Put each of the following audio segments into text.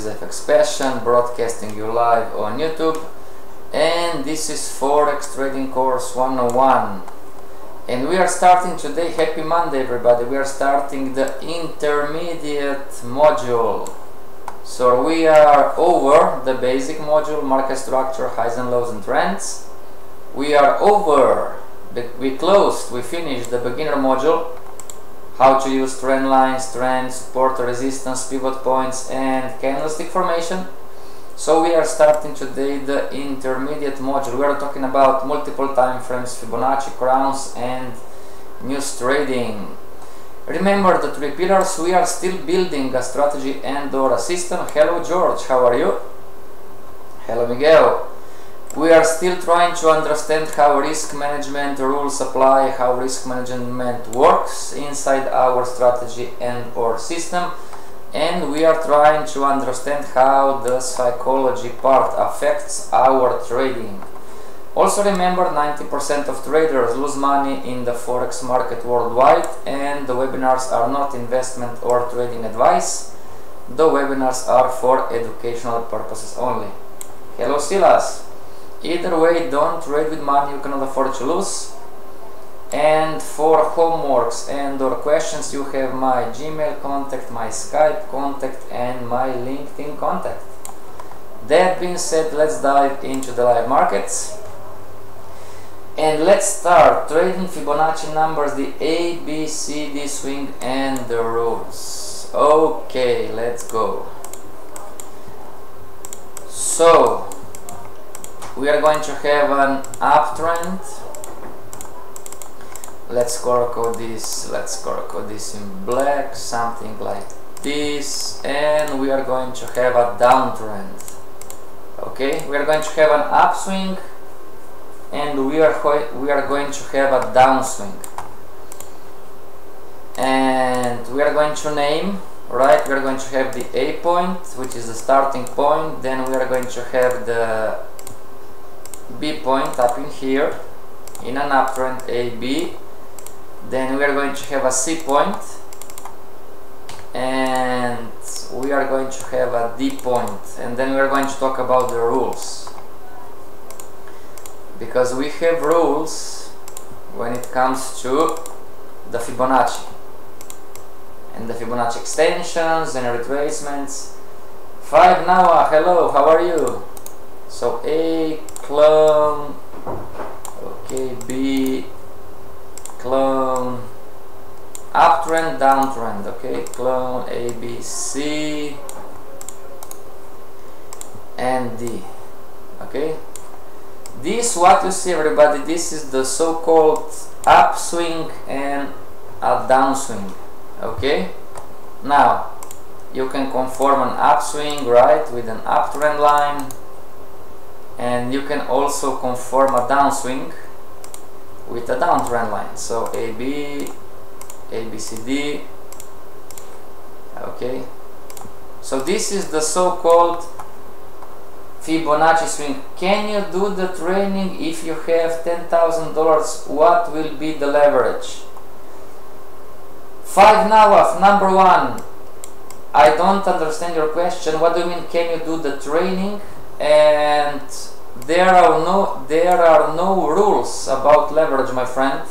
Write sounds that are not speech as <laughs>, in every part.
is FX Passion broadcasting you live on YouTube. And this is Forex Trading Course 101 and we are starting today, happy Monday everybody, we are starting the intermediate module. So we are over the basic module, market structure, highs and lows and trends. We are over, we closed, we finished the beginner module how to use trend lines, trend, support, resistance, pivot points and candlestick formation. So we are starting today the intermediate module. We are talking about multiple time frames, Fibonacci, crowns and news trading. Remember the three pillars, we are still building a strategy and or a system. Hello George, how are you? Hello Miguel. We are still trying to understand how risk management rules apply, how risk management works inside our strategy and or system and we are trying to understand how the psychology part affects our trading. Also remember 90% of traders lose money in the forex market worldwide and the webinars are not investment or trading advice. The webinars are for educational purposes only. Hello Silas! Either way, don't trade with money you cannot afford to lose. And for homeworks and or questions, you have my Gmail contact, my Skype contact, and my LinkedIn contact. That being said, let's dive into the live markets. And let's start trading Fibonacci numbers, the A, B, C, D swing, and the rules. Okay, let's go. So, we are going to have an uptrend. Let's color code this let's color code this in black something like this. And we are going to have a downtrend. Okay we are going to have an upswing. And we are we are going to have a downswing. And we are going to name right? We are going to have the a point which is the starting point. Then we are going to have the B point up in here in an uptrend AB then we are going to have a C point and we are going to have a D point and then we are going to talk about the rules. Because we have rules when it comes to the Fibonacci and the Fibonacci extensions and retracements. 5 Noah, hello, how are you? So A clone okay B. Clone uptrend downtrend okay clone A B C. And D. Okay this what you see everybody this is the so-called upswing and a downswing okay now you can conform an upswing right with an uptrend line and you can also conform a downswing with a downtrend line. So AB ABCD okay. So this is the so-called Fibonacci swing. Can you do the training if you have $10,000 what will be the leverage? 5 now of number one. I don't understand your question. What do you mean can you do the training and there are no there are no rules about leverage my friend.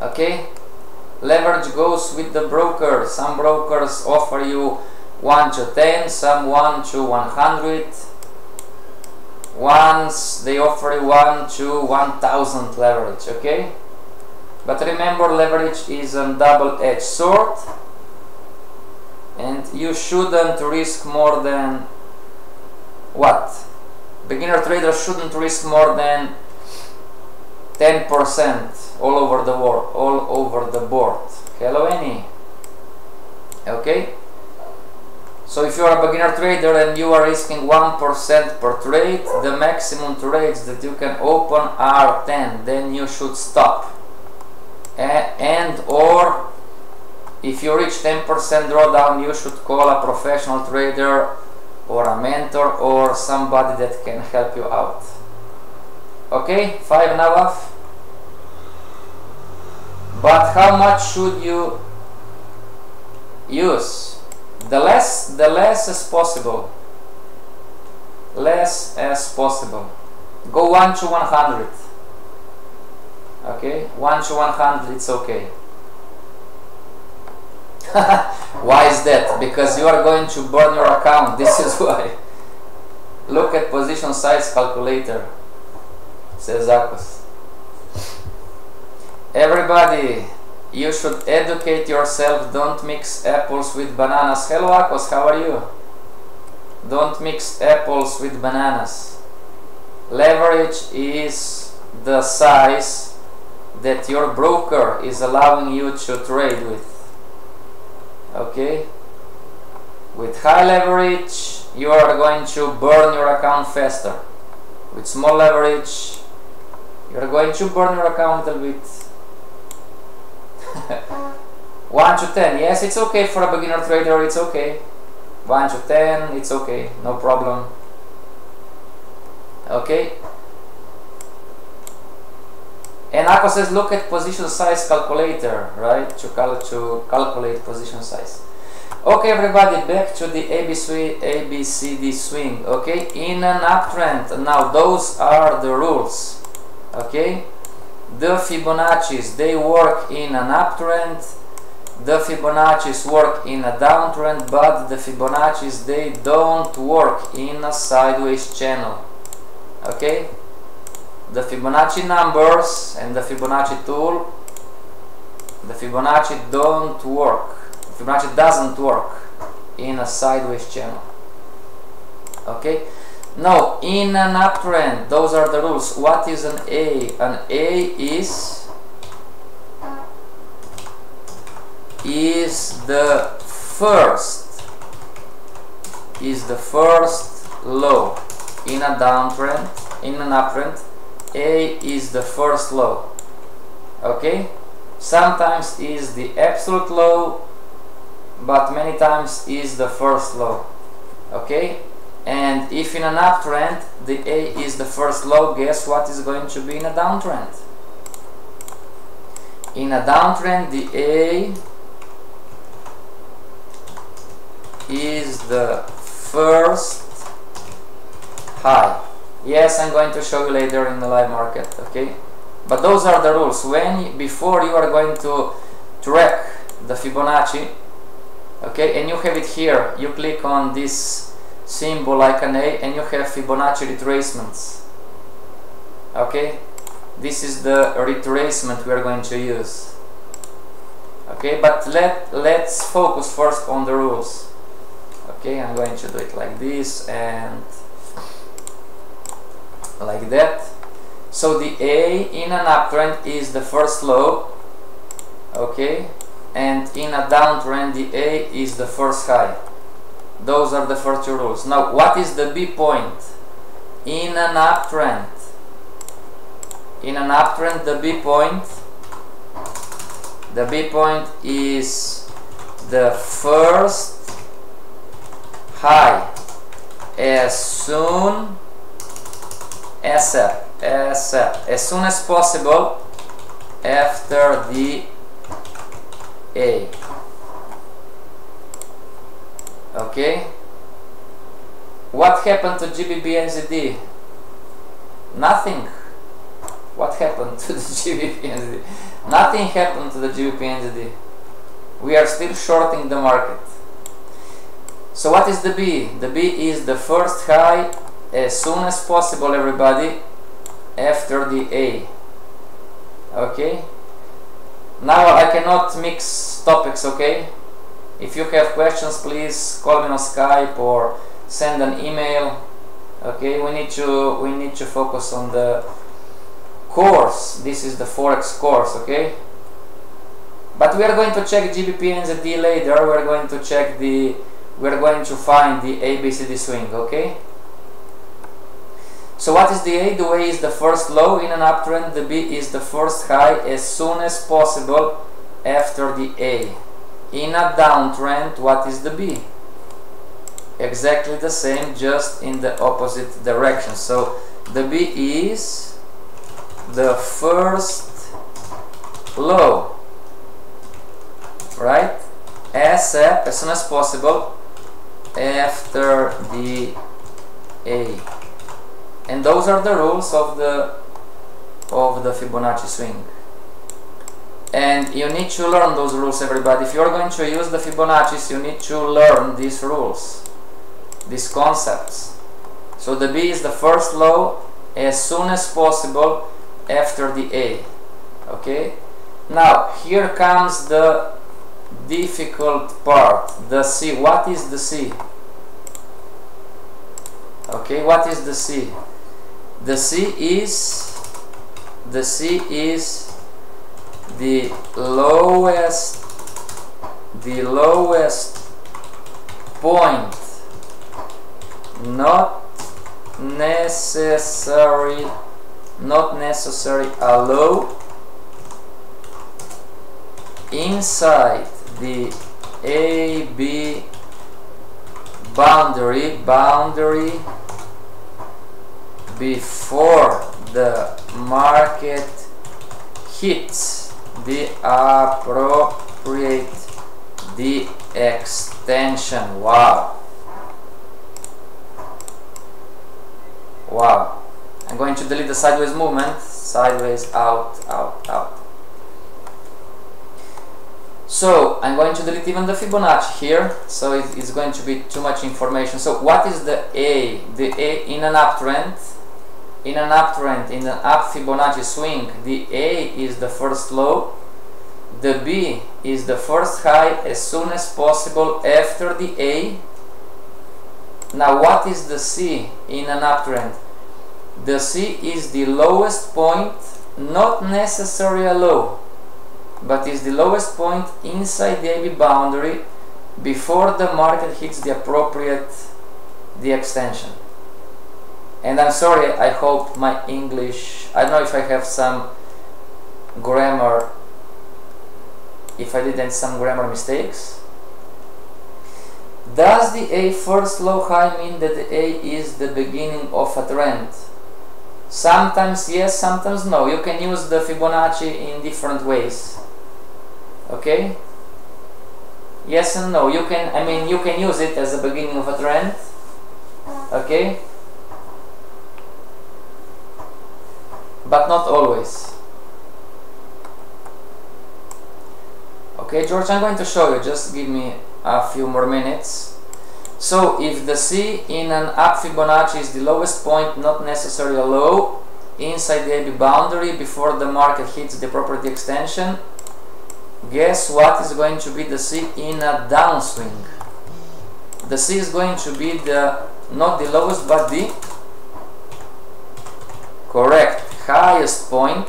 Okay? Leverage goes with the broker. Some brokers offer you 1 to 10 some 1 to 100 once they offer you 1 to 1000 leverage okay? But remember leverage is a double-edged sword and you shouldn't risk more than what? Beginner traders shouldn't risk more than 10% all over the world, all over the board. Hello Annie. Okay? So if you are a beginner trader and you are risking 1% per trade, the maximum trades that you can open are 10, then you should stop. and or if you reach 10% drawdown, you should call a professional trader or a mentor or somebody that can help you out. Okay five Nawaf but how much should you use? The less the less as possible. Less as possible. Go 1 to 100 okay 1 to 100 it's okay <laughs> why is that? Because you are going to burn your account. <laughs> This is why. Look at position size calculator. Says Akos everybody you should educate yourself. Don't mix apples with bananas. Hello Akos. How are you? Don't mix apples with bananas. Leverage is the size that your broker is allowing you to trade with okay? With high leverage you are going to burn your account faster. With small leverage you are going to burn your account a little bit. <laughs> 1 to 10 yes it's okay for a beginner trader it's okay. 1 to 10 it's okay. No problem. Okay and Akko says look at position size calculator right? To, cal to calculate position size. Okay everybody back to the ABC ABCD swing okay? In an uptrend now those are the rules okay? The Fibonacci's they work in an uptrend. The Fibonacci's work in a downtrend but the Fibonacci's they don't work in a sideways channel okay the Fibonacci numbers and the Fibonacci tool the Fibonacci don't work. Fibonacci doesn't work in a sideways channel. Okay? Now in an uptrend those are the rules. What is an A? An A is is the first is the first low in a downtrend in an uptrend a is the first low okay? Sometimes is the absolute low but many times is the first low okay? And if in an uptrend the A is the first low guess what is going to be in a downtrend? In a downtrend the A is the first high yes I'm going to show you later in the live market okay? But those are the rules. When before you are going to track the Fibonacci okay and you have it here you click on this symbol like an A and you have Fibonacci retracements okay? This is the retracement we are going to use okay? But let let's focus first on the rules okay? I'm going to do it like this and like that. So the A in an uptrend is the first low okay? And in a downtrend the A is the first high. Those are the first two rules. Now what is the B point? In an uptrend. In an uptrend the B point the B point is the first high. As soon as, as, as soon as possible after the A. Okay? What happened to GBP Nothing. What happened to the <laughs> GBP Nothing happened to the GBP We are still shorting the market. So what is the B? The B is the first high as soon as possible everybody after the A. Okay? Now I cannot mix topics, okay? If you have questions please call me on Skype or send an email. Okay, we need to we need to focus on the course. This is the Forex course, okay? But we are going to check GBP and the D later. We are going to check the we're going to find the ABCD swing, okay? So what is the A? The A is the first low in an uptrend, the B is the first high as soon as possible after the A. In a downtrend, what is the B? Exactly the same, just in the opposite direction. So the B is the first low, right? ASAP, as soon as possible after the A. And those are the rules of the of the Fibonacci swing. And you need to learn those rules everybody. If you're going to use the Fibonacci's, you need to learn these rules, these concepts. So the B is the first law as soon as possible after the A. Okay? Now, here comes the difficult part, the C. What is the C? Okay, what is the C? The C is the C is the lowest the lowest point. Not necessary not necessary a low inside the AB boundary boundary before the market hits the appropriate the extension. Wow. Wow. I'm going to delete the sideways movement. Sideways out out out. So I'm going to delete even the Fibonacci here, so it, it's going to be too much information. So what is the A? The A in an uptrend, in an uptrend, in an up Fibonacci swing, the A is the first low, the B is the first high as soon as possible after the A. Now what is the C in an uptrend? The C is the lowest point, not necessarily a low but is the lowest point inside the AB boundary before the market hits the appropriate the extension. And I'm sorry, I hope my English, I don't know if I have some grammar, if I didn't some grammar mistakes. Does the A first low high mean that the A is the beginning of a trend? Sometimes yes, sometimes no. You can use the Fibonacci in different ways okay yes and no you can I mean you can use it as the beginning of a trend okay but not always. Okay George I'm going to show you. Just give me a few more minutes. So if the C in an up Fibonacci is the lowest point not necessarily a low inside the AB boundary before the market hits the property extension guess what is going to be the C in a downswing? The C is going to be the not the lowest but the correct highest point,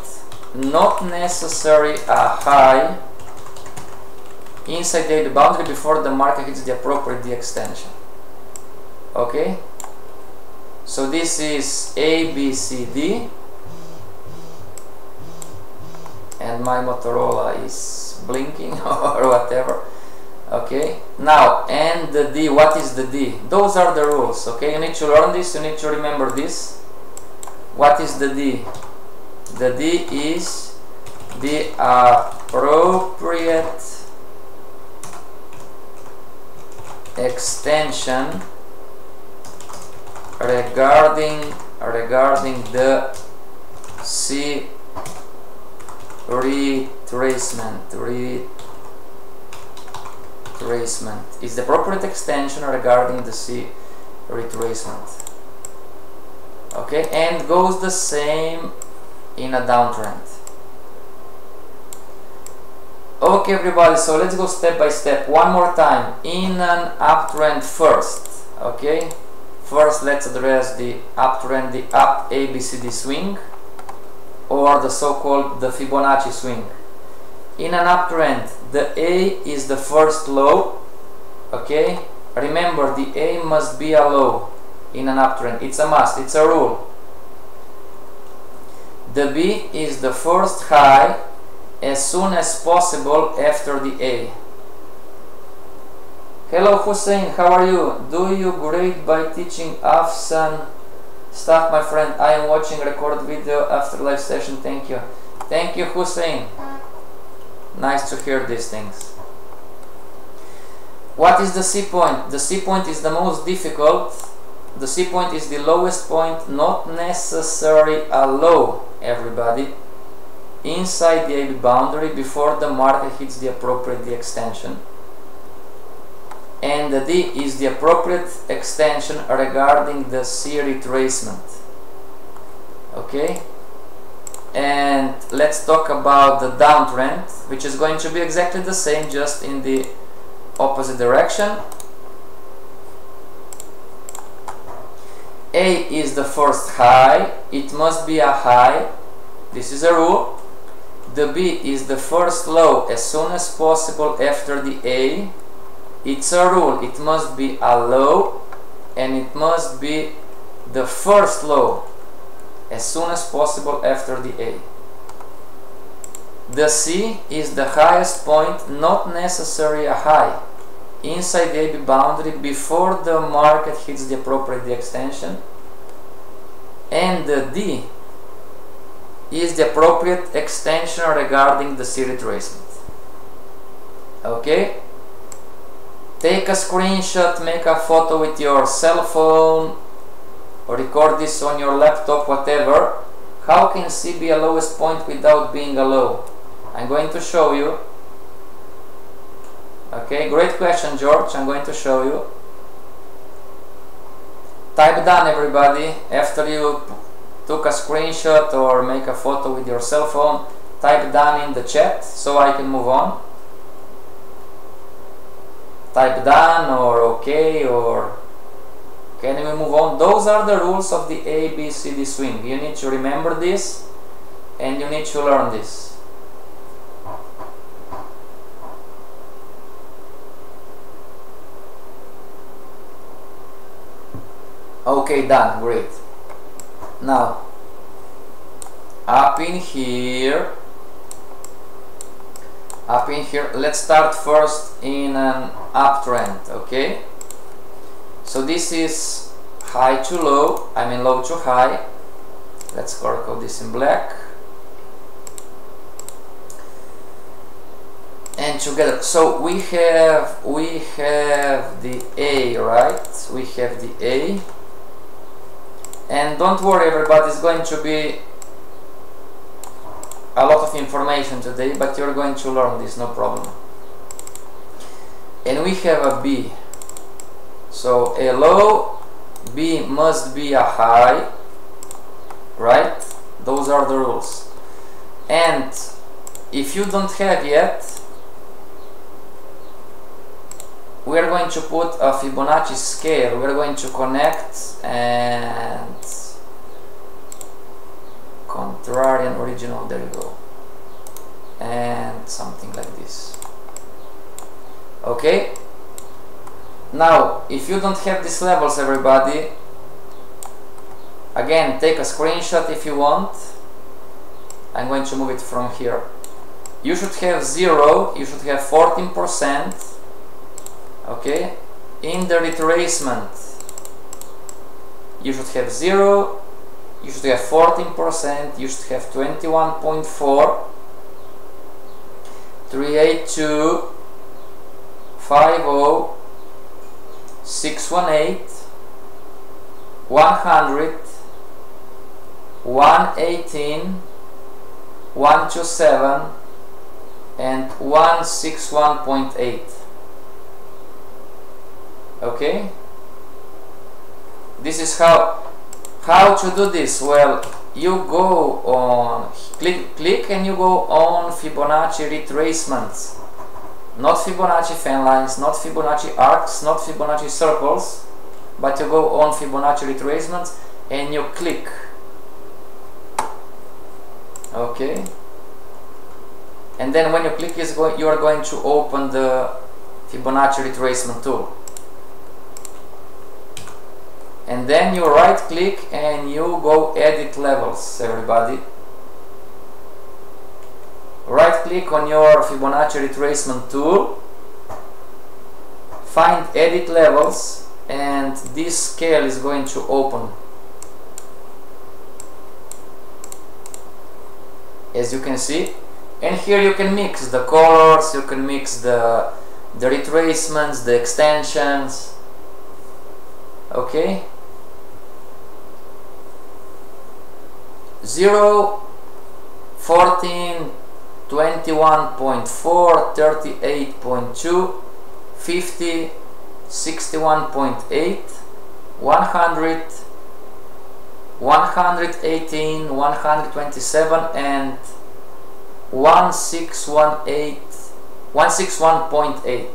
not necessary a high inside the boundary before the market hits the appropriate extension. Okay? So this is A, B, C, D. And my Motorola is blinking <laughs> or whatever. Okay? Now and the D what is the D? Those are the rules okay? You need to learn this you need to remember this what is the D? The D is the appropriate extension regarding regarding the C retracement retracement. Is the appropriate extension regarding the C retracement okay and goes the same in a downtrend. Okay everybody so let's go step by step. One more time. In an uptrend first. Okay first let's address the uptrend the up ABCD swing or the so-called the Fibonacci swing. In an uptrend, the A is the first low, okay? Remember, the A must be a low in an uptrend. It's a must, it's a rule. The B is the first high as soon as possible after the A. Hello Hussein, how are you? Do you grade by teaching Afsan stuff my friend, I am watching record video after live session, thank you. Thank you Hussein. Nice to hear these things. what is the C point? The C point is the most difficult. The C point is the lowest point, not necessarily a low, everybody, inside the AB boundary before the marker hits the appropriate D extension. And the D is the appropriate extension regarding the C retracement. Okay? And let's talk about the downtrend, which is going to be exactly the same, just in the opposite direction. A is the first high, it must be a high, this is a rule. The B is the first low as soon as possible after the A. It's a rule, it must be a low and it must be the first low as soon as possible after the A. The C is the highest point, not necessarily a high, inside the AB boundary before the market hits the appropriate extension. And the D is the appropriate extension regarding the C retracement. Okay? Take a screenshot, make a photo with your cell phone, or record this on your laptop, whatever. How can C be a lowest point without being a low? I'm going to show you. Okay, great question, George. I'm going to show you. Type done, everybody. After you took a screenshot or make a photo with your cell phone, type done in the chat so I can move on. Type done or okay or can we move on? Those are the rules of the ABCD swing. You need to remember this and you need to learn this. Okay, done, great. Now, up in here, up in here, let's start first in an uptrend, okay? So this is high to low, I mean low to high. Let's color code this in black. And together, so we have we have the A, right? We have the A and don't worry everybody it's going to be a lot of information today but you're going to learn this no problem. And we have a B. So a low B must be a high right? Those are the rules. And if you don't have yet we are going to put a Fibonacci scale. We are going to connect and contrarian original, there you go. And something like this. Okay? Now, if you don't have these levels, everybody, again, take a screenshot if you want. I'm going to move it from here. You should have 0, you should have 14%, okay? In the retracement you should have 0 you should have 14% you should have 21.4 382 50 618 100 118 127 and 161.8 okay? This is how how to do this. Well you go on click click and you go on Fibonacci retracements. Not Fibonacci fan lines not Fibonacci arcs not Fibonacci circles but you go on Fibonacci retracements and you click. Okay? And then when you click is you are going to open the Fibonacci retracement tool and then you right click and you go edit levels everybody. Right click on your Fibonacci retracement tool. Find edit levels and this scale is going to open. As you can see. And here you can mix the colors you can mix the the retracements, the extensions, okay? 0, 14, 21.4, 38.2, 50, 61.8, 100, 118, 127 and 1618 161.8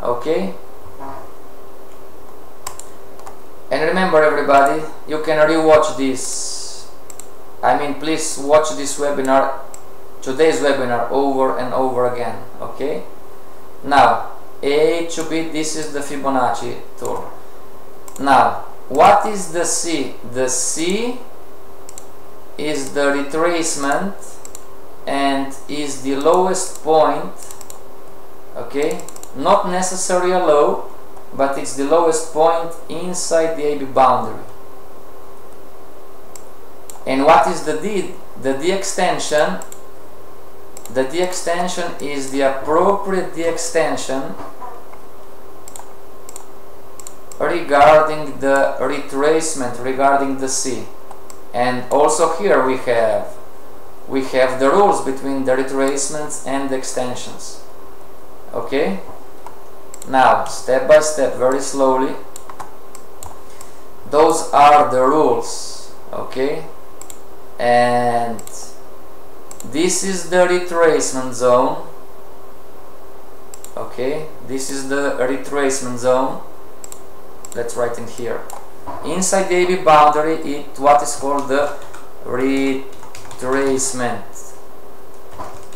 okay and remember everybody you can rewatch this. I mean please watch this webinar today's webinar over and over again okay? Now A to B this is the Fibonacci tool now what is the C? The C is the retracement and is the lowest point okay? Not necessarily a low but it's the lowest point inside the AB boundary. And what is the D? the D extension? The D extension is the appropriate D extension regarding the retracement regarding the C. And also here we have we have the rules between the retracements and the extensions. Okay now step by step very slowly. Those are the rules okay? And this is the retracement zone okay? This is the retracement zone. Let's write in here. Inside the AB boundary it what is called the retracement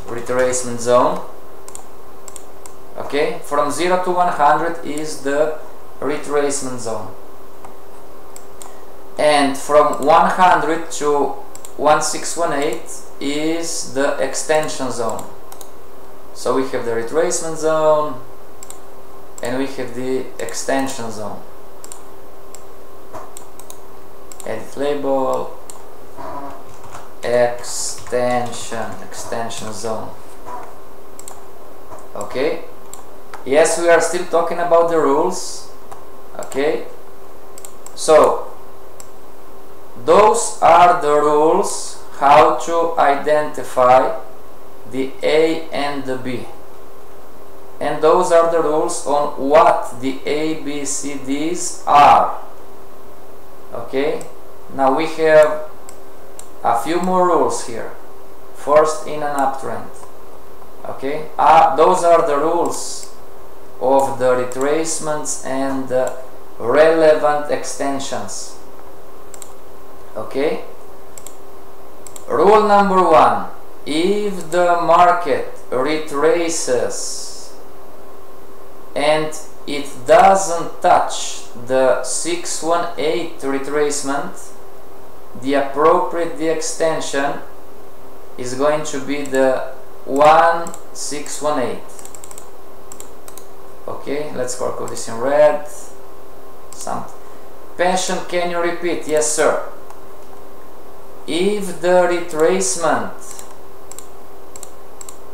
retracement zone okay? From 0 to 100 is the retracement zone. And from 100 to 1618 is the extension zone. So we have the retracement zone and we have the extension zone. Edit label extension extension zone. Okay yes we are still talking about the rules. Okay. So those are the rules how to identify the A and the B. And those are the rules on what the ABCDs are. Okay. Now we have a few more rules here. First in an uptrend okay. Uh, those are the rules of the retracements and the relevant extensions. Okay? Rule number one if the market retraces and it doesn't touch the 618 retracement the appropriate D extension is going to be the 1618 okay let's color this in red. Some. Passion can you repeat? Yes sir. If the retracement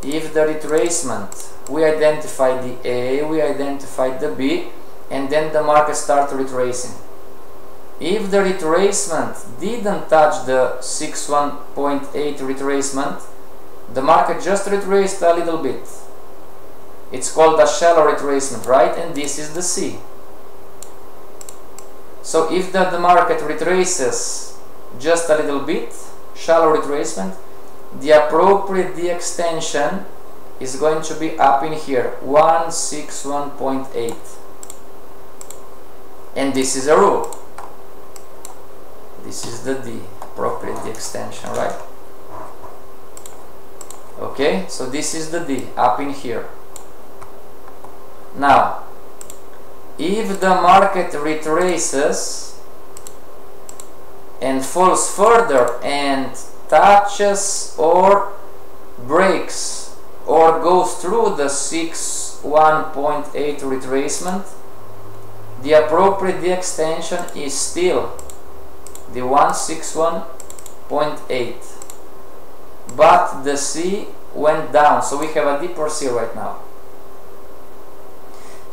if the retracement we identify the A we identify the B and then the market start retracing. If the retracement didn't touch the 61.8 retracement, the market just retraced a little bit. It's called a shallow retracement, right? And this is the C. So if the, the market retraces just a little bit, shallow retracement, the appropriate D extension is going to be up in here, 161.8. And this is a rule this is the D appropriate D extension right okay so this is the D up in here now if the market retraces and falls further and touches or breaks or goes through the 61.8 retracement the appropriate D extension is still the 161.8 but the C went down so we have a deeper C right now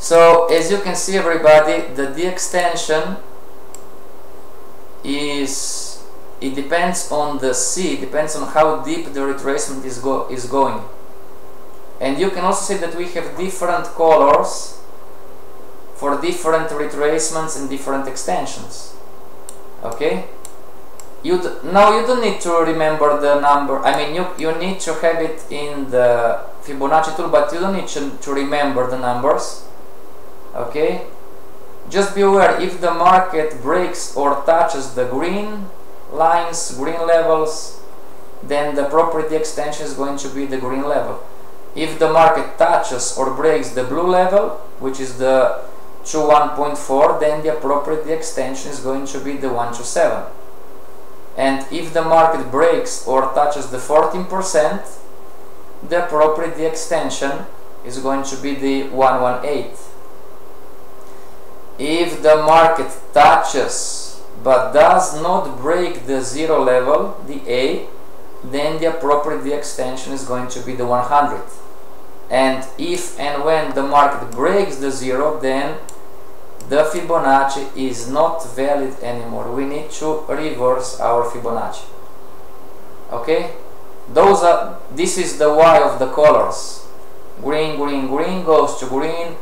So as you can see everybody, the D extension is it depends on the C, depends on how deep the retracement is go is going. And you can also see that we have different colors for different retracements and different extensions. Okay? You now you don't need to remember the number. I mean, you you need to have it in the Fibonacci tool, but you don't need to, to remember the numbers. Okay? Just be aware if the market breaks or touches the green lines, green levels, then the property extension is going to be the green level. If the market touches or breaks the blue level, which is the 1.4, then the appropriate extension is going to be the 127. And if the market breaks or touches the 14%, the appropriate extension is going to be the 118. If the market touches but does not break the zero level, the A, then the appropriate extension is going to be the 100 and if and when the market breaks the zero then the Fibonacci is not valid anymore. We need to reverse our Fibonacci. Okay? Those are this is the why of the colors. Green green green goes to green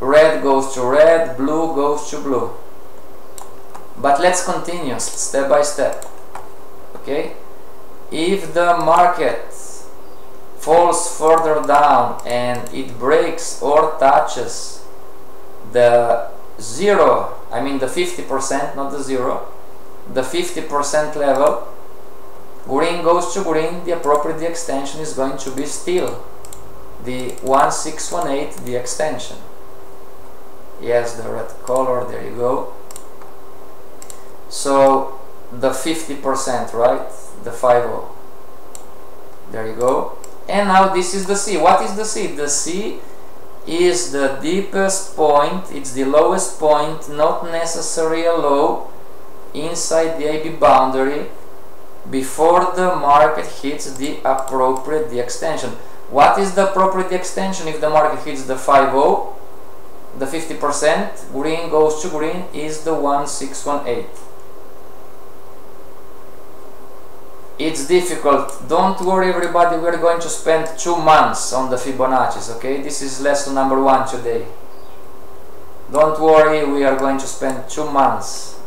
red goes to red blue goes to blue but let's continue step by step okay if the market falls further down and it breaks or touches the zero, I mean the 50%, not the zero, the 50% level, green goes to green, the appropriate extension is going to be still the 1618, the extension. Yes, the red color, there you go. So the 50%, right? The 50. There you go and now this is the C. What is the C? The C is the deepest point, it's the lowest point, not necessarily a low, inside the AB boundary before the market hits the appropriate the extension. What is the appropriate extension if the market hits the 50? The 50% green goes to green is the 1618. it's difficult. Don't worry everybody. We're going to spend two months on the Fibonacci's okay? This is lesson number one today. Don't worry we are going to spend two months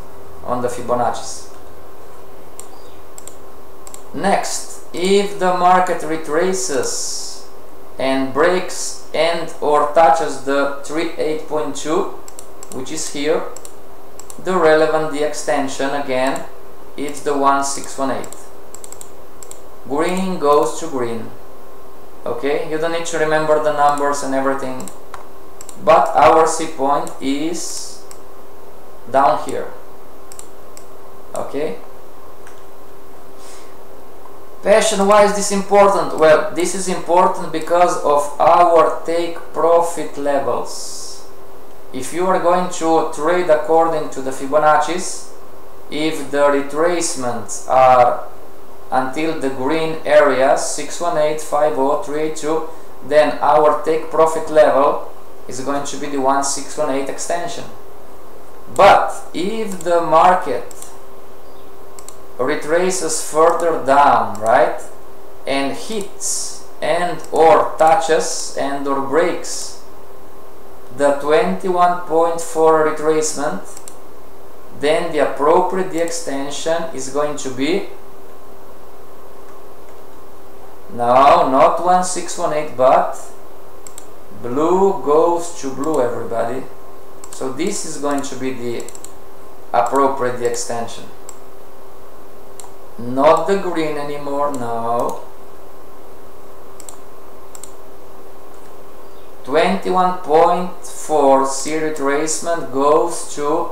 on the Fibonacci's. Next if the market retraces and breaks and or touches the 38.2 which is here. The relevant the extension again it's the 1618 green goes to green. Okay you don't need to remember the numbers and everything but our C point is down here. Okay passion why is this important. Well this is important because of our take profit levels. If you are going to trade according to the Fibonacci's if the retracements are until the green area 6185032 then our take profit level is going to be the 1618 extension. But if the market retraces further down right and hits and or touches and or breaks the 21.4 retracement then the appropriate extension is going to be no, not 1618, but blue goes to blue, everybody. So this is going to be the appropriate extension. Not the green anymore, now. 21.4 C retracement goes to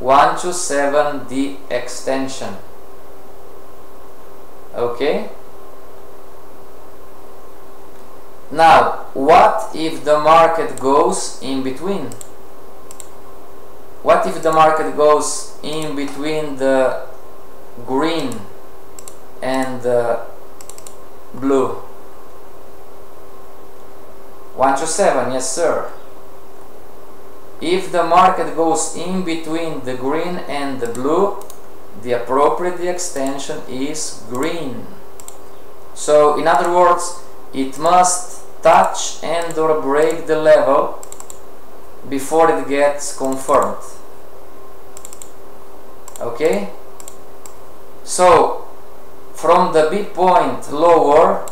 127D extension. Okay? Now, what if the market goes in between? What if the market goes in between the green and the blue? 1 to 7, yes sir. if the market goes in between the green and the blue the appropriate extension is green so in other words it must touch and or break the level before it gets confirmed okay so from the B point lower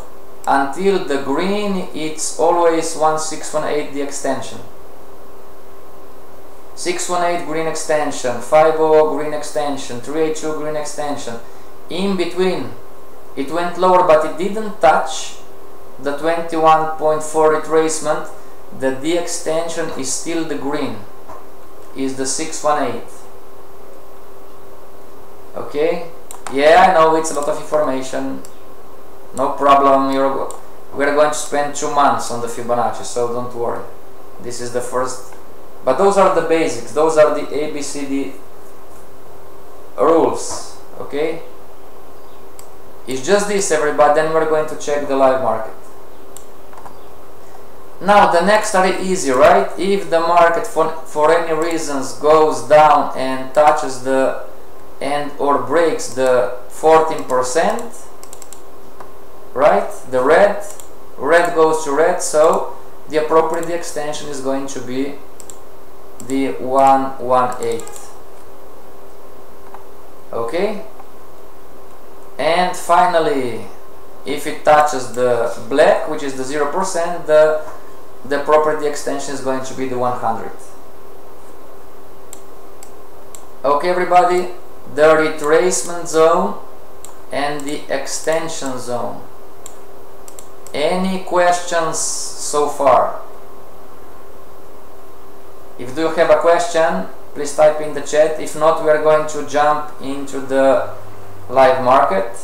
until the green it's always 1618 the extension. 618 green extension 50 green extension 382 green extension. In between it went lower but it didn't touch the 21.4 retracement. The D extension is still the green is the 618 okay yeah I know it's a lot of information. No problem You're, we're going to spend two months on the Fibonacci so don't worry. This is the first but those are the basics those are the ABCD rules okay? It's just this everybody then we're going to check the live market. Now the next are easy right? If the market for, for any reasons goes down and touches the and or breaks the 14% right? The red red goes to red so the appropriate extension is going to be the 118 okay? And finally if it touches the black which is the 0% the the property extension is going to be the 100 okay everybody the retracement zone and the extension zone. Any questions so far? If you have a question please type in the chat. If not we are going to jump into the live market.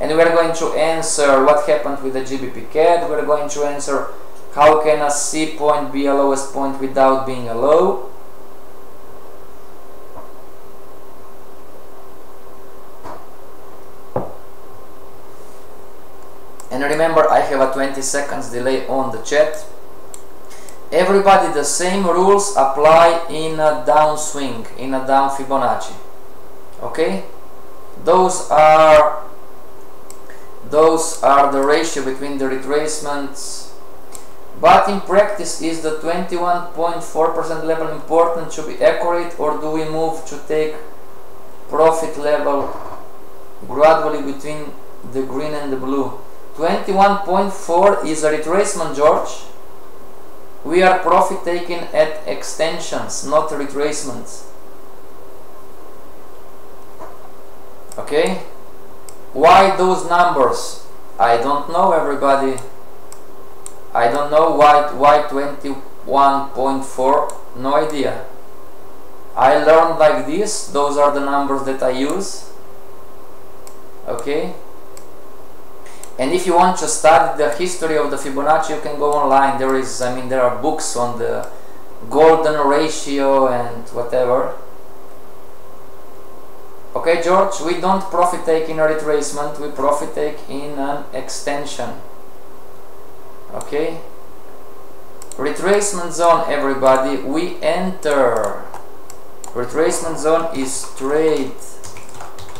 And we are going to answer what happened with the GBP CAD we are going to answer how can a C point be a lowest point without being a low remember I have a 20 seconds delay on the chat. Everybody the same rules apply in a downswing in a down Fibonacci. Okay? Those are those are the ratio between the retracements. But in practice is the 21.4% level important to be accurate or do we move to take profit level gradually between the green and the blue 21.4 is a retracement, George. We are profit taking at extensions, not retracements. Okay? Why those numbers? I don't know, everybody. I don't know why, why 21.4. No idea. I learned like this. Those are the numbers that I use. Okay? And if you want to study the history of the Fibonacci you can go online. There is I mean there are books on the golden ratio and whatever. Okay George we don't profit take in a retracement. We profit take in an extension. Okay. Retracement zone everybody. We enter. Retracement zone is trade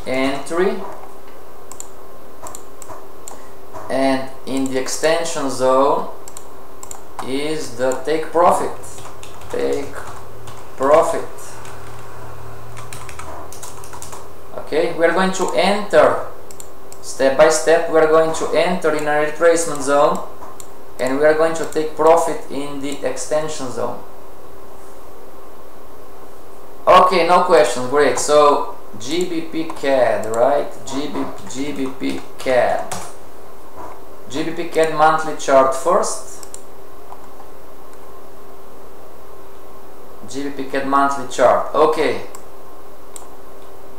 entry and in the extension zone is the take profit. Take profit. Okay we're going to enter step by step we're going to enter in a retracement zone and we are going to take profit in the extension zone. Okay no questions great. So GBP CAD right? GBP, GBP CAD GBP CAD monthly chart first. GBP CAD monthly chart. Okay.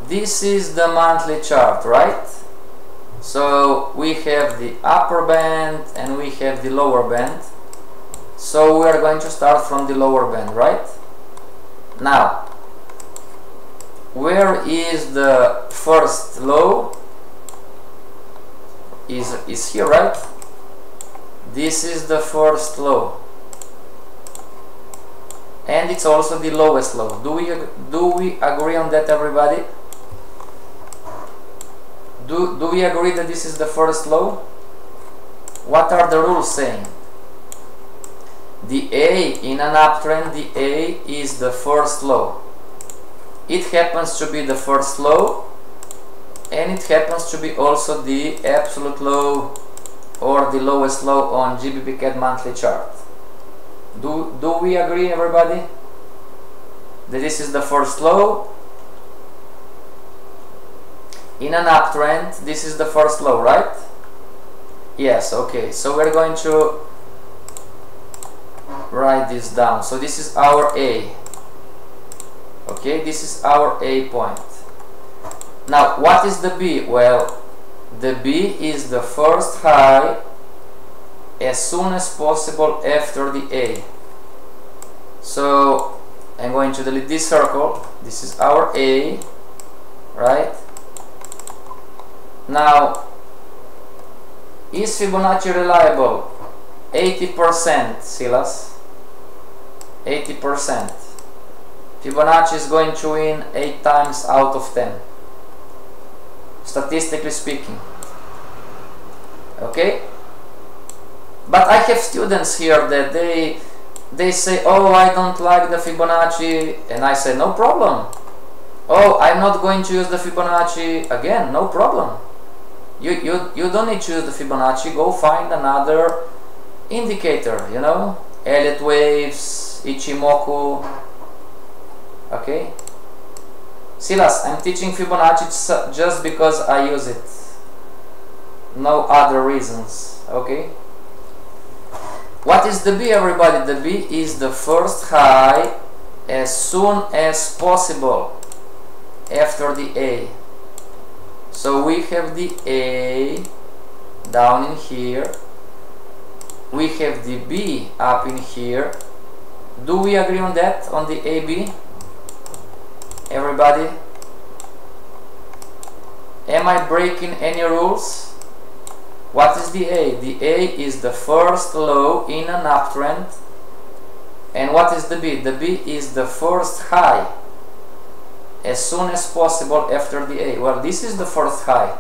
This is the monthly chart, right? So we have the upper band and we have the lower band. So we are going to start from the lower band, right? Now, where is the first low? Is, is here, right? This is the first low. and it's also the lowest low. Do we do we agree on that everybody? Do, do we agree that this is the first low? What are the rules saying? The A in an uptrend, the A is the first low. It happens to be the first low and it happens to be also the absolute low or the lowest low on GBP monthly chart. Do, do we agree everybody? That this is the first low. In an uptrend, this is the first low, right? Yes, okay. So we're going to write this down. So this is our A. Okay, this is our A point. Now, what is the B? Well, the B is the first high as soon as possible after the A. So I'm going to delete this circle. This is our A, right? Now, is Fibonacci reliable? 80% Silas. 80%. Fibonacci is going to win 8 times out of 10. Statistically speaking. Okay? But I have students here that they they say, oh, I don't like the Fibonacci, and I say, no problem. Oh, I'm not going to use the Fibonacci again, no problem. You, you, you don't need to use the Fibonacci, go find another indicator, you know, Elliott waves, Ichimoku, okay? Silas, I'm teaching Fibonacci just because I use it, no other reasons, okay? What is the B everybody? The B is the first high as soon as possible after the A. So we have the A down in here. We have the B up in here. Do we agree on that? On the AB? Everybody? Am I breaking any rules? What is the A? The A is the first low in an uptrend. And what is the B? The B is the first high as soon as possible after the A. Well, this is the first high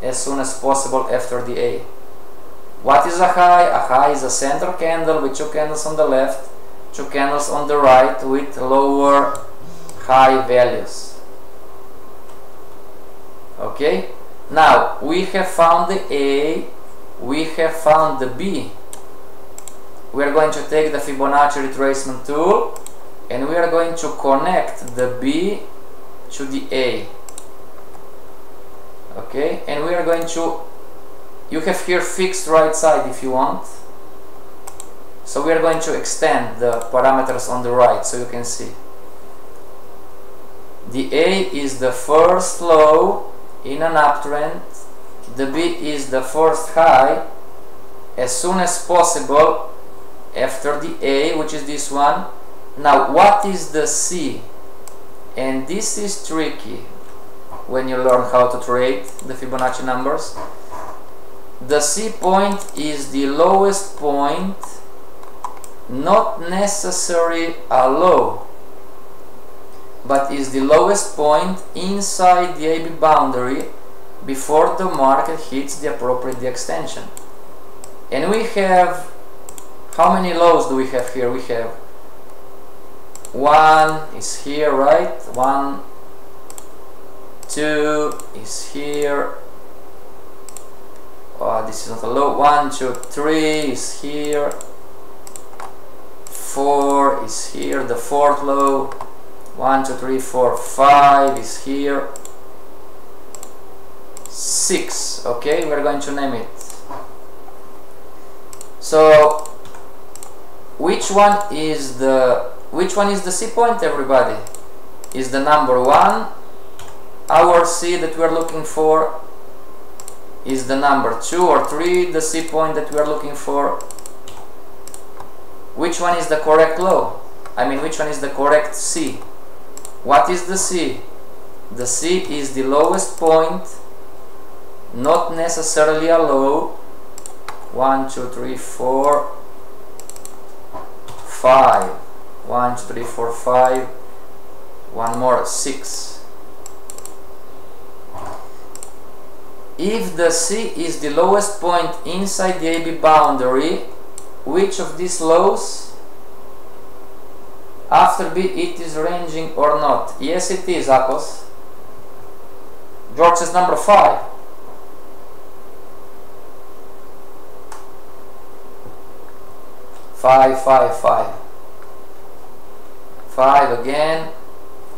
as soon as possible after the A. What is a high? A high is a center candle with two candles on the left, two candles on the right with lower high values. Okay? Now, we have found the A, we have found the B. We are going to take the Fibonacci retracement tool and we are going to connect the B to the A. Okay, and we are going to, you have here fixed right side if you want. So we are going to extend the parameters on the right so you can see. The A is the first low in an uptrend. The B is the first high. As soon as possible after the A which is this one. Now what is the C? And this is tricky when you learn how to trade the Fibonacci numbers. The C point is the lowest point not necessarily a low but is the lowest point inside the AB boundary before the market hits the appropriate extension. And we have, how many lows do we have here? We have one is here, right? One, two is here. Oh, this is not a low. One, two, three is here. Four is here, the fourth low 1, 2, 3, 4, 5 is here. 6, okay, we're going to name it. So, which one is the which one is the C point everybody? Is the number 1 our C that we're looking for? Is the number 2 or 3 the C point that we're looking for? Which one is the correct low? I mean which one is the correct C? What is the C? The C is the lowest point, not necessarily a low. 1, 2, 3, 4, 5. one two three four five one more six if the C is the lowest point inside the AB boundary which of these lows after B it is ranging or not. Yes it is Akos. George is number 5 five five five. Five again.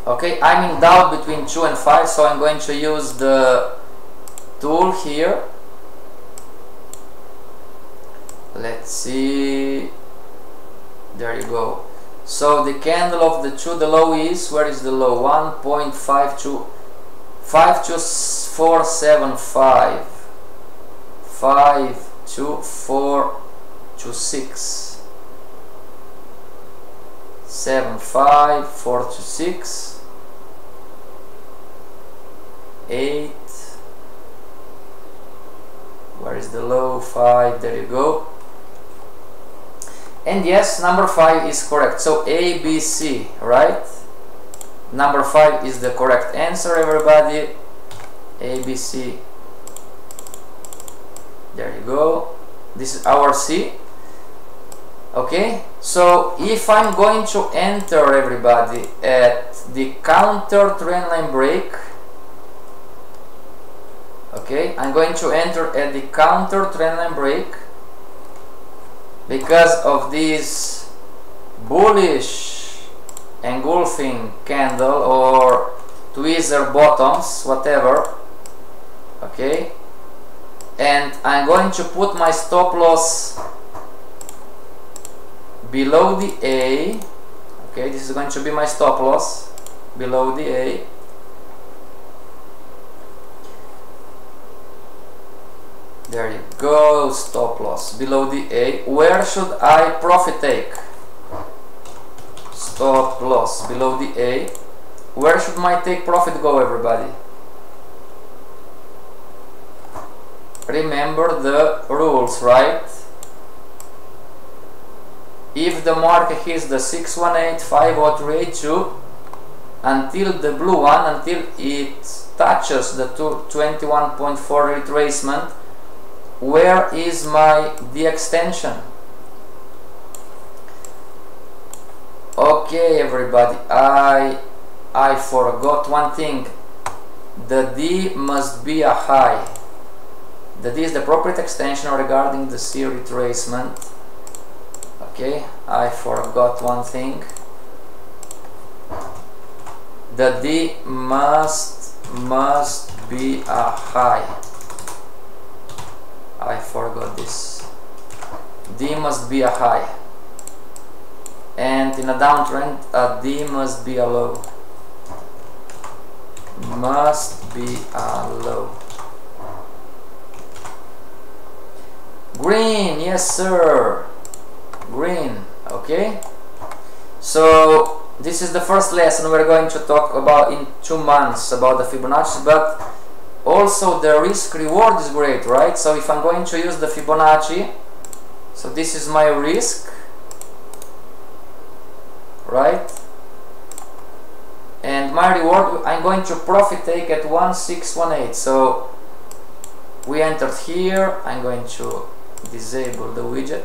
Okay I'm in doubt between 2 and 5 so I'm going to use the tool here. Let's see. There you go so the candle of the 2 the low is where is the low? 1.52 52475 52426 seven five four two six. Eight. Where is the low? Five there you go and yes number five is correct. So A B C right? Number five is the correct answer everybody. A B C. There you go. This is our C. Okay? So if I'm going to enter everybody at the counter trendline break okay? I'm going to enter at the counter trendline break because of this bullish engulfing candle or tweezer bottoms whatever okay? And I'm going to put my stop loss below the A okay? This is going to be my stop loss below the A there you go stop loss. Below the A where should I profit take? Stop loss. Below the A where should my take profit go everybody? Remember the rules right? If the market hits the 618-50382 until the blue one, until it touches the 21.4 retracement, where is my D extension? Okay everybody, I I forgot one thing. The D must be a high. The D is the appropriate extension regarding the C retracement okay I forgot one thing the D must must be a high I forgot this. D must be a high. And in a downtrend a D must be a low. Must be a low. Green yes sir. Green okay. So this is the first lesson we're going to talk about in two months about the Fibonacci but also the risk reward is great right? So if I'm going to use the Fibonacci so this is my risk right? And my reward I'm going to profit take at 1618 so we entered here I'm going to disable the widget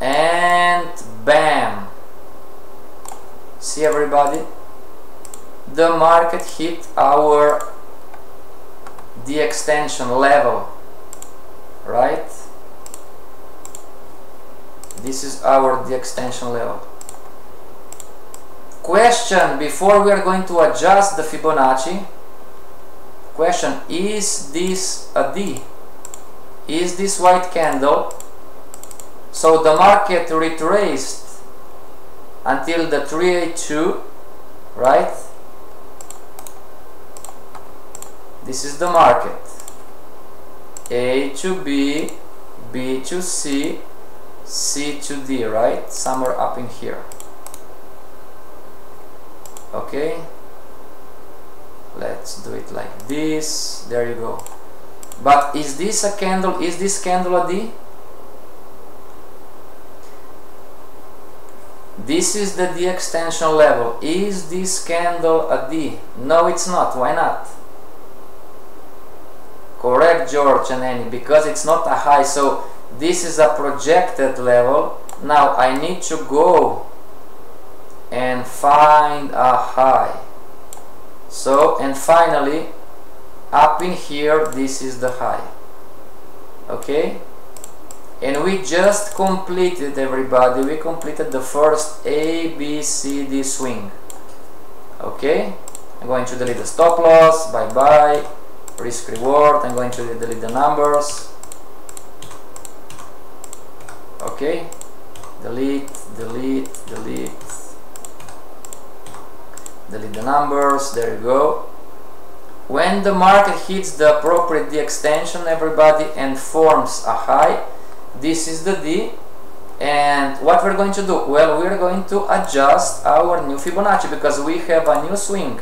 and bam! See everybody? The market hit our the extension level right? This is our the extension level. Question before we are going to adjust the Fibonacci question is this a D? Is this white candle? So the market retraced until the 382, right? This is the market. A to B, B to C, C to D, right? Somewhere up in here. Okay? Let's do it like this. There you go. But is this a candle? Is this candle a D? this is the D extension level. Is this candle a D? No, it's not. Why not? Correct, George and Annie, because it's not a high. So this is a projected level. Now I need to go and find a high. So, and finally, up in here, this is the high. Okay? and we just completed everybody we completed the first A B C D swing okay I'm going to delete the stop loss bye bye risk reward I'm going to delete the numbers. Okay delete delete delete. Delete the numbers there you go. When the market hits the appropriate D extension everybody and forms a high. This is the D. And what we're going to do? Well we're going to adjust our new Fibonacci because we have a new swing.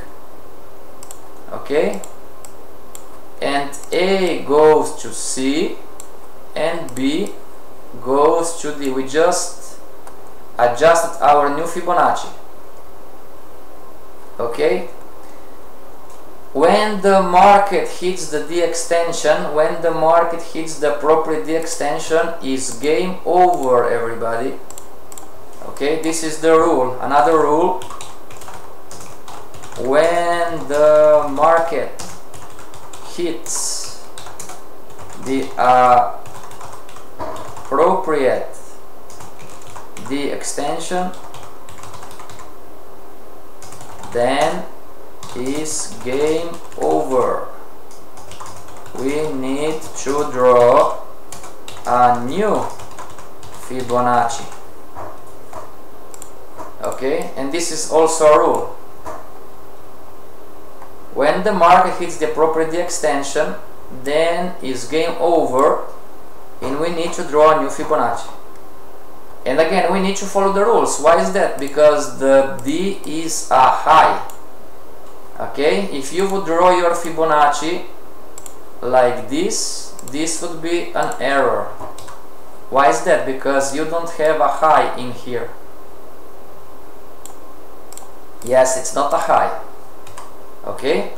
Okay and A goes to C and B goes to D. We just adjusted our new Fibonacci. Okay? When the market hits the D extension, when the market hits the appropriate D extension is game over everybody. Okay, this is the rule. Another rule, when the market hits the uh, appropriate the extension, then is game over. We need to draw a new Fibonacci. Okay, and this is also a rule. When the market hits the appropriate extension, then is game over and we need to draw a new Fibonacci. And again, we need to follow the rules. Why is that? Because the D is a high okay if you would draw your Fibonacci like this this would be an error why is that because you don't have a high in here yes it's not a high okay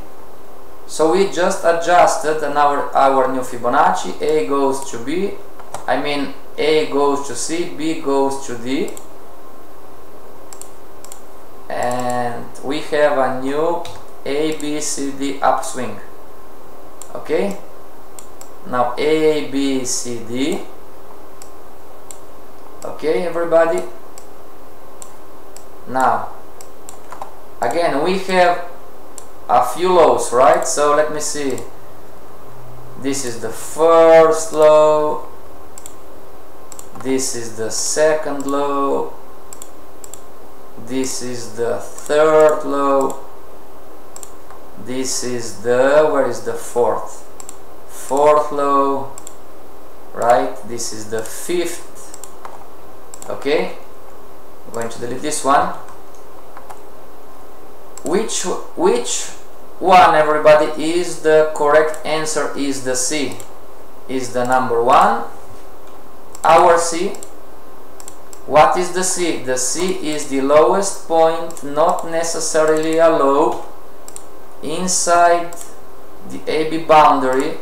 so we just adjusted and our our new Fibonacci A goes to B I mean A goes to C B goes to D and we have a new a, B, C, D upswing. Okay? Now A, B, C, D. Okay, everybody? Now, again, we have a few lows, right? So let me see. This is the first low. This is the second low. This is the third low this is the where is the fourth fourth low right this is the fifth okay I'm going to delete this one which which one everybody is the correct answer is the C is the number one our C what is the C? The C is the lowest point, not necessarily a low, inside the AB boundary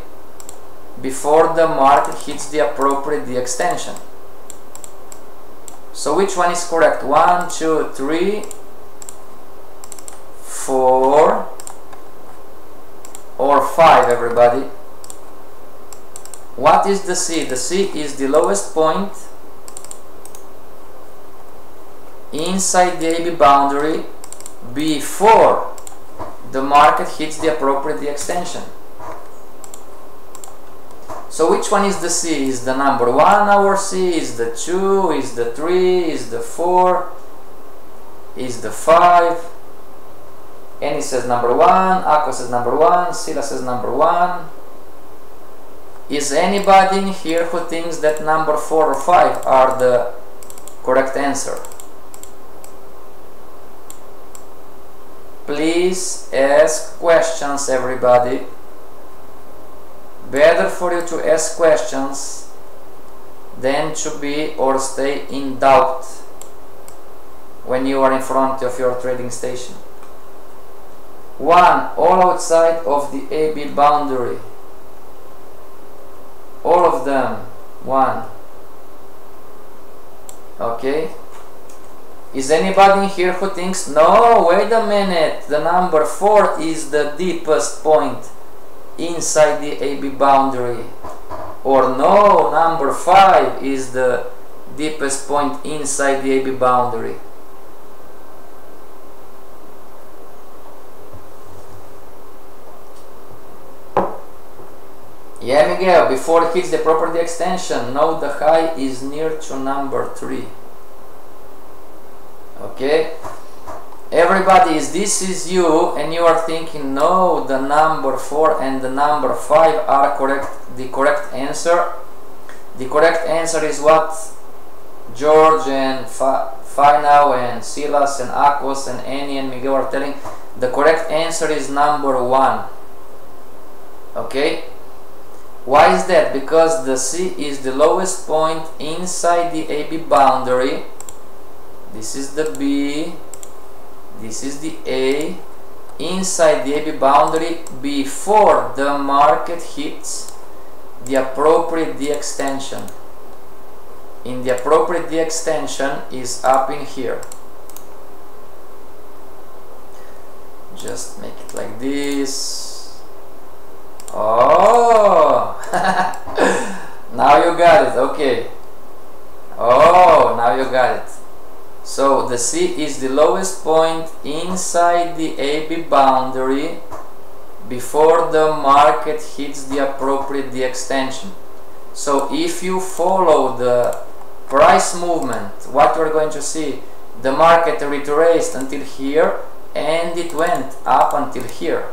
before the mark hits the appropriate D extension. So which one is correct? One, two, three, four, or five, everybody. What is the C? The C is the lowest point inside the AB boundary before the market hits the appropriate extension. So which one is the C? Is the number 1 our C? Is the 2? Is the 3? Is the 4? Is the 5? Annie says number 1, Aqua says number 1, Silas says number 1. Is anybody in here who thinks that number 4 or 5 are the correct answer? Please ask questions, everybody. Better for you to ask questions than to be or stay in doubt. when you are in front of your trading station. One, all outside of the AB boundary. All of them, one. Okay. Is anybody here who thinks, no, wait a minute, the number 4 is the deepest point inside the AB boundary? Or no, number 5 is the deepest point inside the AB boundary? Yeah, Miguel, before it hits the property extension, note the high is near to number 3 okay. Everybody is this is you and you are thinking no the number 4 and the number 5 are correct the correct answer? The correct answer is what? George and Final and Silas and Akos and Annie and Miguel are telling. The correct answer is number 1 okay why is that? Because the C is the lowest point inside the AB boundary. This is the B. This is the A. Inside the AB boundary before the market hits the appropriate D extension in the appropriate D extension is up in here. Just make it like this. Oh <laughs> now you got it okay. Oh now you got it. So the C is the lowest point inside the AB boundary before the market hits the appropriate D extension. So if you follow the price movement, what we're going to see, the market retraced until here and it went up until here.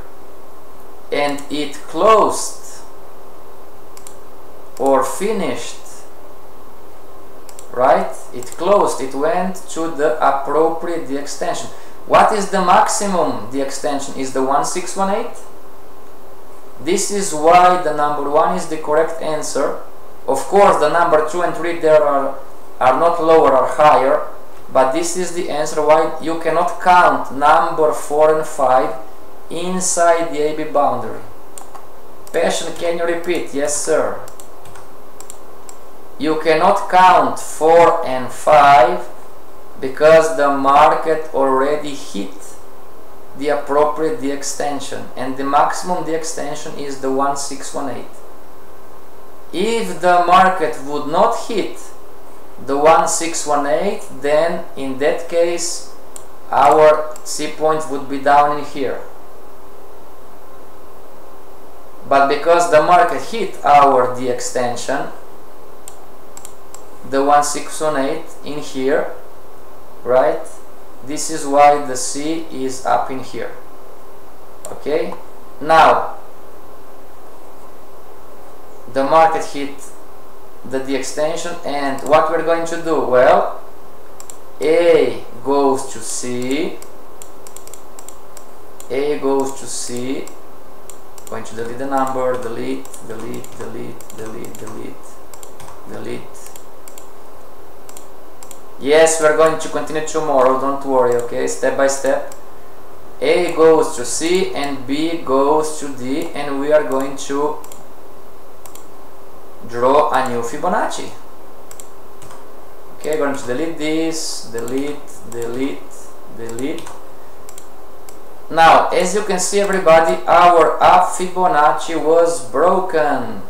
And it closed or finished right? It closed, it went to the appropriate D extension. What is the maximum the extension? Is the 1618? This is why the number 1 is the correct answer. Of course, the number 2 and 3 there are, are not lower or higher, but this is the answer why you cannot count number 4 and 5 inside the AB boundary. Passion, can you repeat? Yes, sir you cannot count 4 and 5 because the market already hit the appropriate D extension and the maximum D extension is the 1618. If the market would not hit the 1618 then in that case our C point would be down in here. But because the market hit our D extension the 1618 in here right? This is why the C is up in here. Okay? Now the market hit the D extension and what we're going to do? Well A goes to C. A goes to C. Going to delete the number delete delete delete delete delete delete Yes, we're going to continue tomorrow, don't worry, okay? Step by step. A goes to C and B goes to D and we are going to draw a new Fibonacci. Okay, going to delete this, delete, delete, delete. Now, as you can see everybody, our up Fibonacci was broken.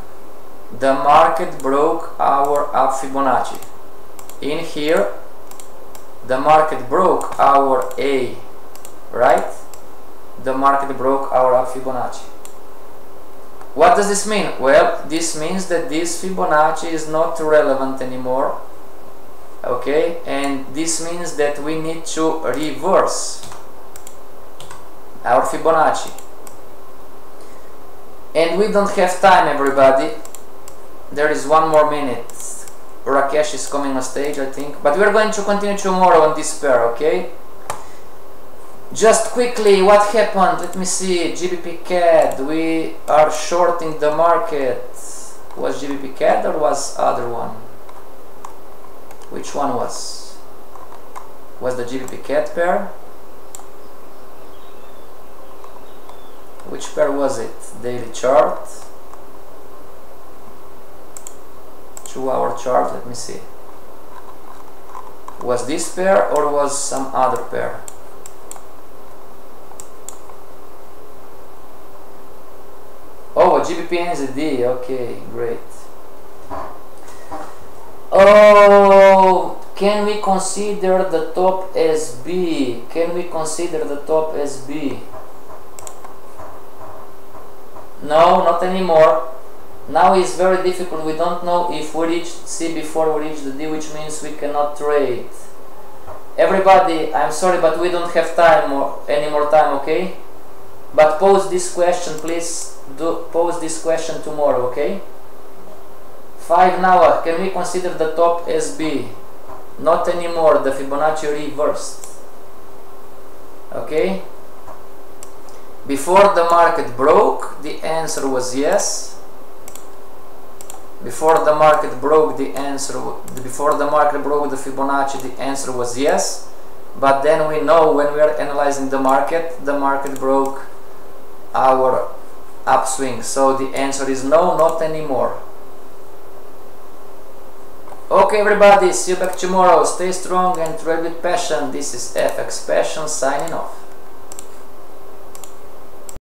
The market broke our up Fibonacci. In here, the market broke our A, right? The market broke our Fibonacci. What does this mean? Well, this means that this Fibonacci is not relevant anymore. Okay, and this means that we need to reverse our Fibonacci. And we don't have time, everybody. There is one more minute. Rakesh is coming on stage, I think. But we're going to continue tomorrow on this pair, okay? Just quickly, what happened? Let me see. GBP CAD. We are shorting the market. Was GBP CAD or was other one? Which one was? was the GBP CAD pair. Which pair was it? Daily chart. Two hour chart, let me see. Was this pair or was some other pair? Oh, a GBP NZD, okay, great. Oh, can we consider the top as B? Can we consider the top as B? No, not anymore. Now it's very difficult. We don't know if we reach C before we reach the D, which means we cannot trade. Everybody, I'm sorry, but we don't have time or any more time, okay? But pose this question, please. Do pose this question tomorrow, okay? 5 now, uh, can we consider the top as B? Not anymore, the Fibonacci reversed. Okay? Before the market broke, the answer was yes. Before the market broke, the answer before the market broke the Fibonacci, the answer was yes. But then we know when we are analyzing the market, the market broke our upswing. So the answer is no, not anymore. Okay everybody, see you back tomorrow. Stay strong and trade with passion. This is FX Passion signing off.